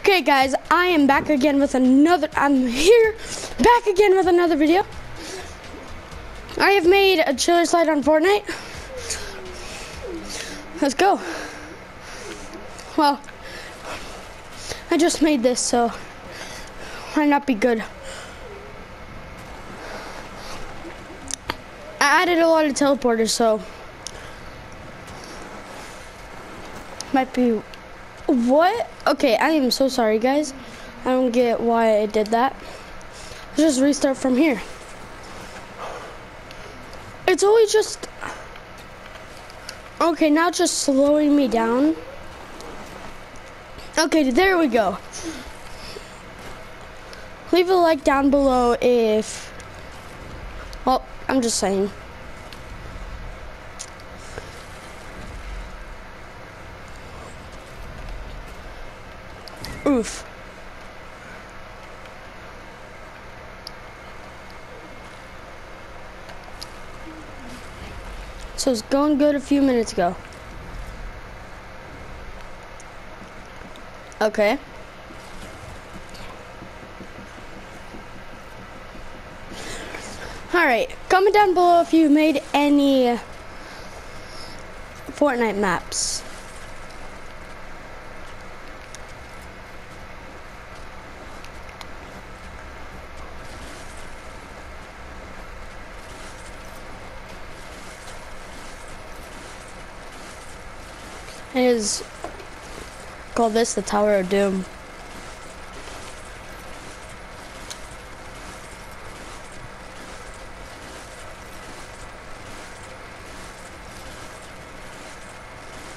Okay, guys, I am back again with another. I'm here, back again with another video. I have made a chiller slide on Fortnite. Let's go. Well, I just made this, so might not be good. I added a lot of teleporters, so might be what? Okay, I am so sorry, guys. I don't get why I did that. Let's just restart from here. It's always just... Okay, now just slowing me down. Okay, there we go. Leave a like down below if... Well, I'm just saying. Oof. So it's going good a few minutes ago. Okay. Alright, comment down below if you made any Fortnite maps. Is called this the Tower of Doom.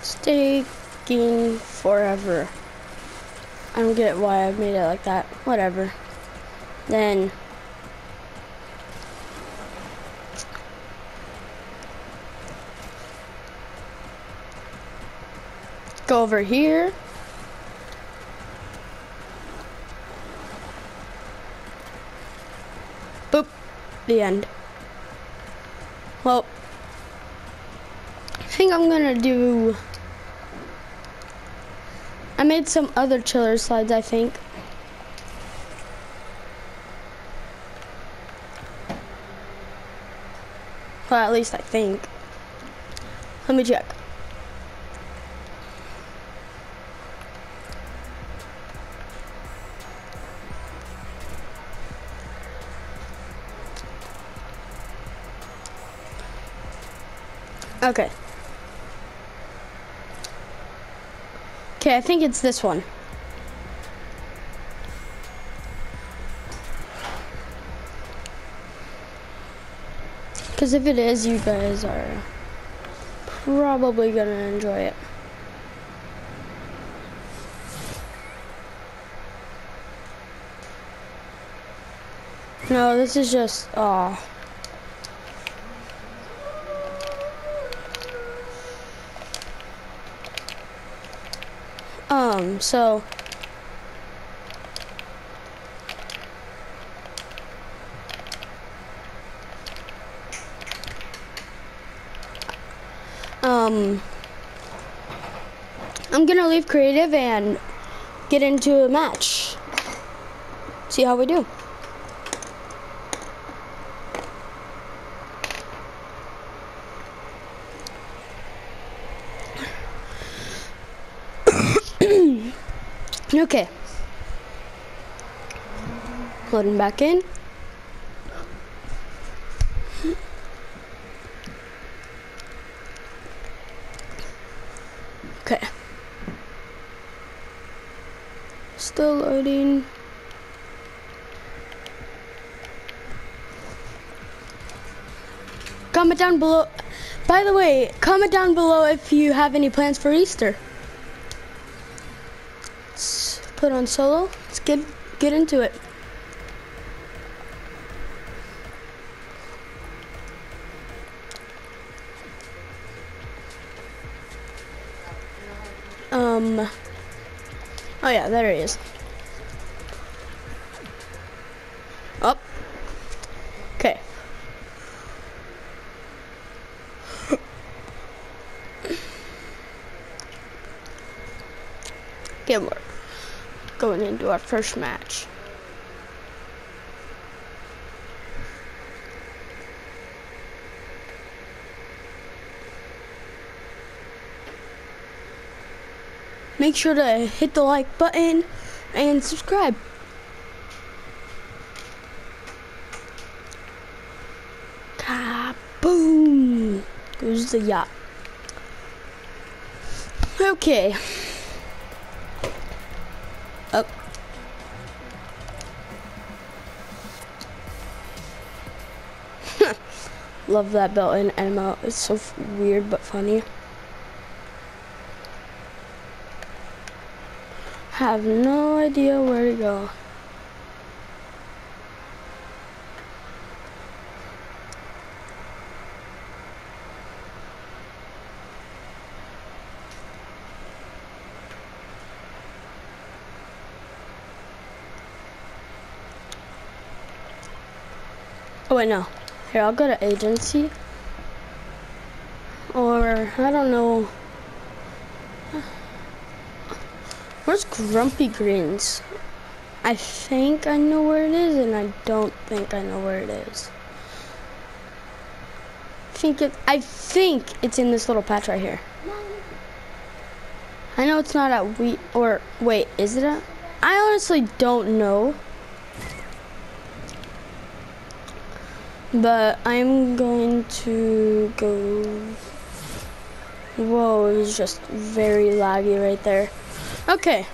It's taking forever. I don't get why I made it like that. Whatever. Then go over here. Boop. The end. Well, I think I'm gonna do. I made some other chiller slides, I think. Well, at least I think. Let me check. Okay. Okay, I think it's this one. Because if it is, you guys are probably gonna enjoy it. No, this is just, oh. Um, so um I'm gonna leave creative and get into a match. See how we do. Okay. Loading back in. Okay. Still loading. Comment down below. By the way, comment down below if you have any plans for Easter put on solo. Let's get get into it. Um. Oh yeah, there he is. Up. Oh. Okay. Get more. going into our first match. Make sure to hit the like button and subscribe. Kaboom! Goes the yacht. Okay. Love that belt and ammo. It's so weird but funny. Have no idea where to go. Oh wait, no. Here, I'll go to agency. Or, I don't know. Where's Grumpy Greens? I think I know where it is, and I don't think I know where it is. I think it, I think it's in this little patch right here. I know it's not at wheat, or wait, is it at? I honestly don't know. But I'm going to go. Whoa, it was just very laggy right there. Okay.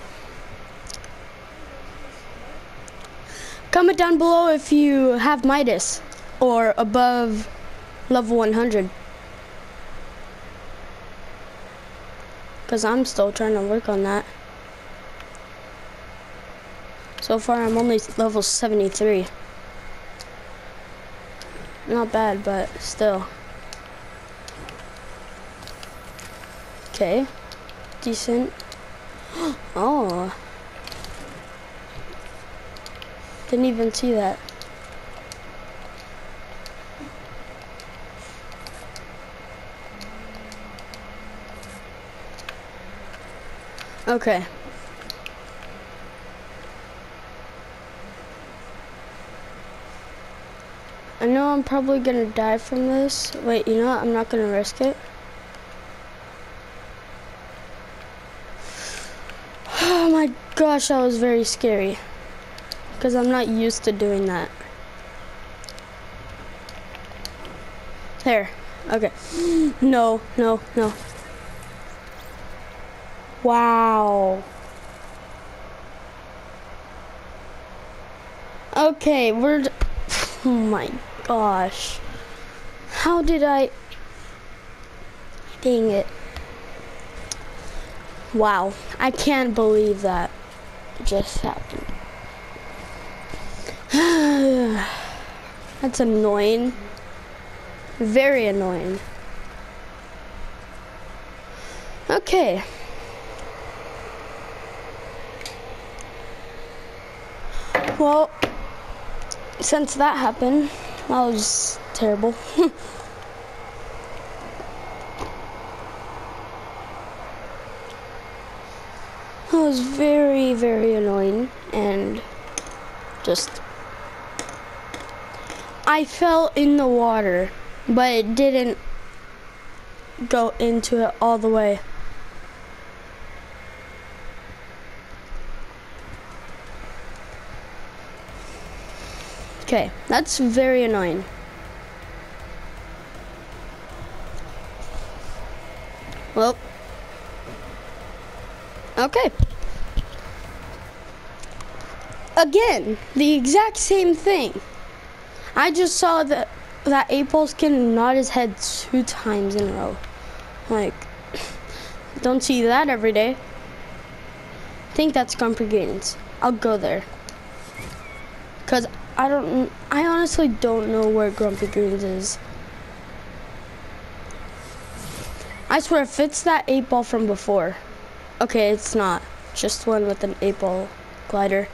Comment down below if you have Midas or above level 100. Because I'm still trying to work on that. So far, I'm only level 73. Not bad, but still. Okay. Decent. oh. Didn't even see that. Okay. I know I'm probably gonna die from this. Wait, you know what? I'm not gonna risk it. Oh my gosh, that was very scary. Because I'm not used to doing that. There. Okay. No, no, no. Wow. Okay, we're... Oh my gosh. How did I... Dang it. Wow. I can't believe that just happened. That's annoying. Very annoying. Okay. Well, since that happened, that was terrible. that was very, very annoying and just I fell in the water, but it didn't go into it all the way. Okay, that's very annoying. Well, okay. Again, the exact same thing. I just saw that that eight skin nod his head two times in a row. Like, don't see that every day. Think that's Grumpy Greens. I'll go there. Cause I don't, I honestly don't know where Grumpy Greens is. I swear if it's that eight ball from before. Okay, it's not. Just one with an eight ball glider.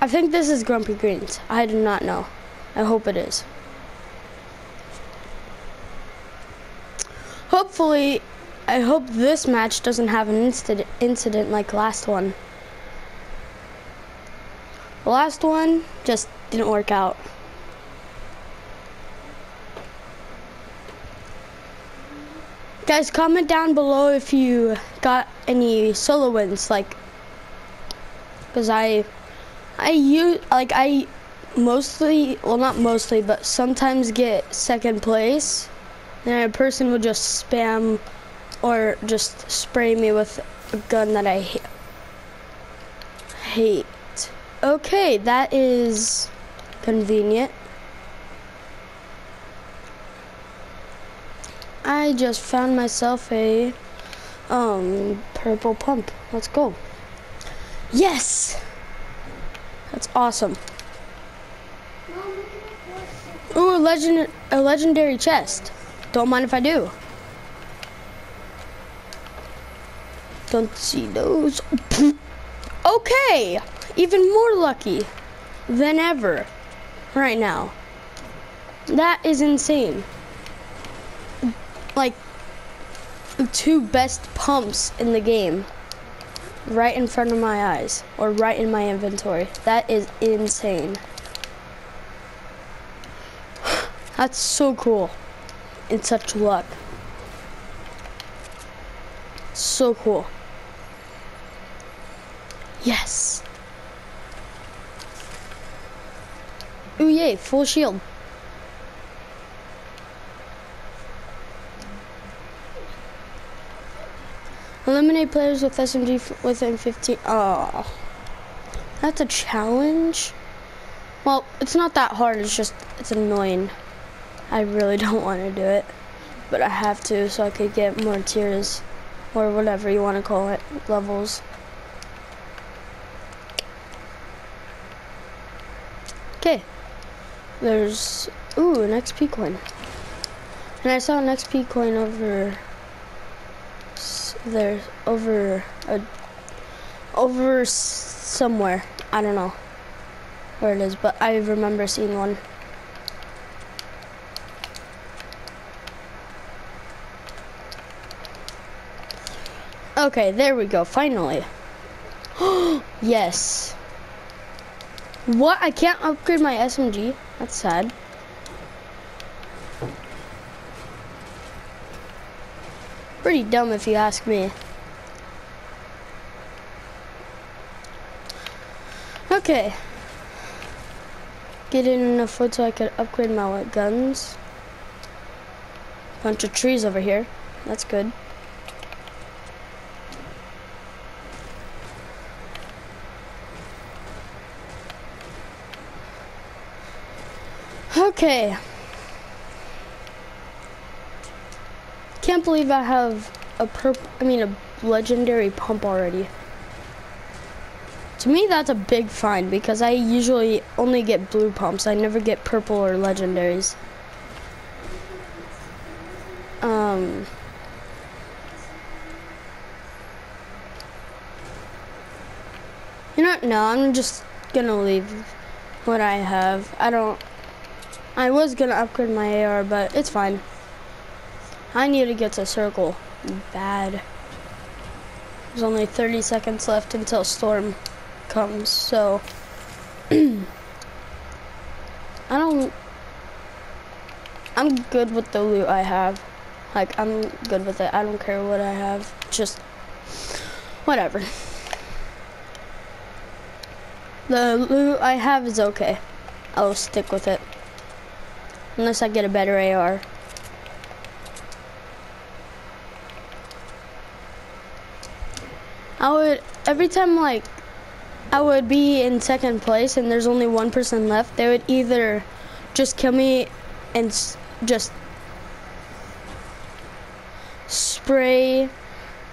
I think this is Grumpy Greens. I do not know. I hope it is. Hopefully, I hope this match doesn't have an incident, incident like last one. Last one just didn't work out. Guys, comment down below if you got any solo wins, like, cause I, I use like I mostly, well not mostly, but sometimes get second place. and a person will just spam or just spray me with a gun that I hate. Okay, that is convenient. I just found myself a um purple pump. Let's go. Yes! That's awesome. Ooh, a legend a legendary chest. Don't mind if I do. Don't see those. okay, even more lucky than ever right now. That is insane. Like the two best pumps in the game right in front of my eyes or right in my inventory. That is insane. That's so cool and such luck. So cool. Yes. Ooh yay, full shield. Eliminate players with SMG within 15. Oh. That's a challenge? Well, it's not that hard, it's just, it's annoying. I really don't want to do it, but I have to so I could get more tiers, or whatever you want to call it, levels. Okay, there's, ooh, an XP coin. And I saw an XP coin over there, over, a, over somewhere. I don't know where it is, but I remember seeing one. Okay, there we go, finally. yes. What? I can't upgrade my SMG? That's sad. Pretty dumb if you ask me. Okay. Get in enough food so I could upgrade my guns. Bunch of trees over here. That's good. Okay. Can't believe I have a perp I mean a legendary pump already. To me that's a big find because I usually only get blue pumps. I never get purple or legendaries. Um You know, no, I'm just gonna leave what I have. I don't I was gonna upgrade my AR, but it's fine. I need to get to circle. Bad. There's only 30 seconds left until storm comes, so I don't I'm good with the loot I have. Like I'm good with it. I don't care what I have. Just whatever. The loot I have is okay. I'll stick with it. Unless I get a better AR. I would, every time like, I would be in second place and there's only one person left, they would either just kill me and just spray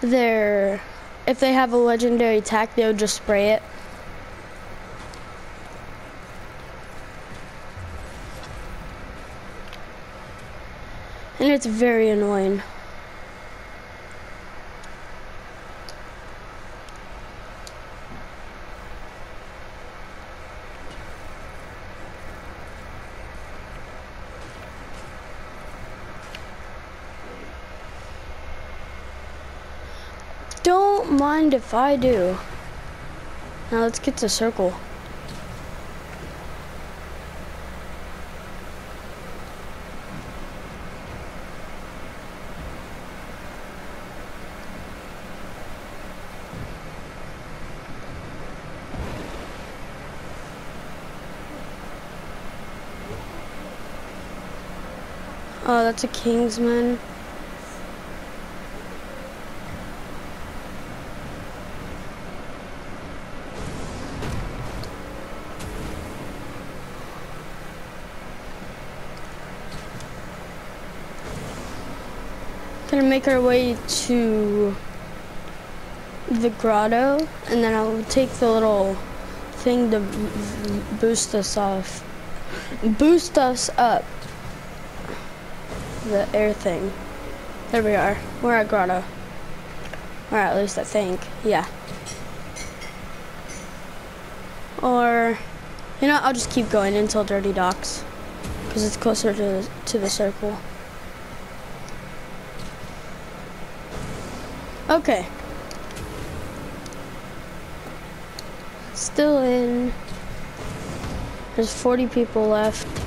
their, if they have a legendary attack, they would just spray it. And it's very annoying. Don't mind if I do. Now let's get to circle. Oh, that's a Kingsman. Gonna make our way to the grotto, and then I'll take the little thing to boost us off. Boost us up. The air thing. There we are. We're at grotto. Or at least I think. Yeah. Or, you know, I'll just keep going until Dirty Docks. Because it's closer to, to the circle. Okay. Still in. There's 40 people left.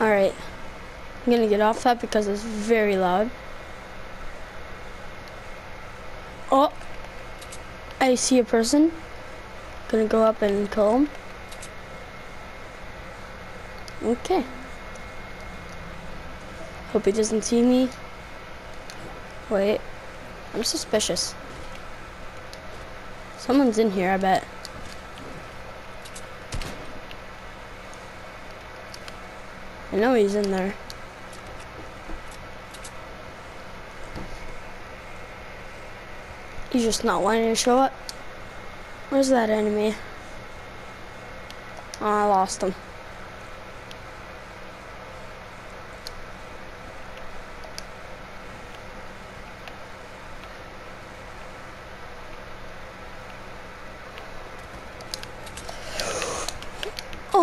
Alright. I'm gonna get off that because it's very loud. Oh! I see a person. Gonna go up and kill him. Okay. Hope he doesn't see me. Wait. I'm suspicious. Someone's in here, I bet. I know he's in there. He's just not wanting to show up. Where's that enemy? Oh, I lost him.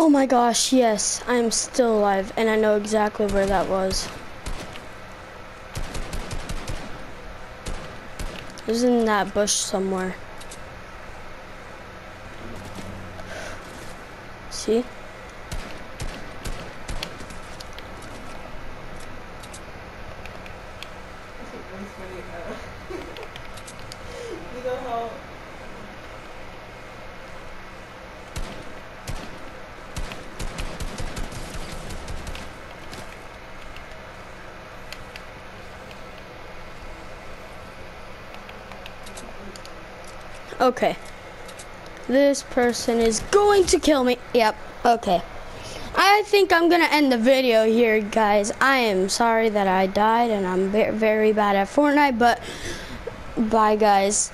Oh my gosh, yes, I am still alive, and I know exactly where that was. It was in that bush somewhere. See? Okay. This person is going to kill me. Yep, okay. I think I'm gonna end the video here, guys. I am sorry that I died and I'm very bad at Fortnite, but bye, guys.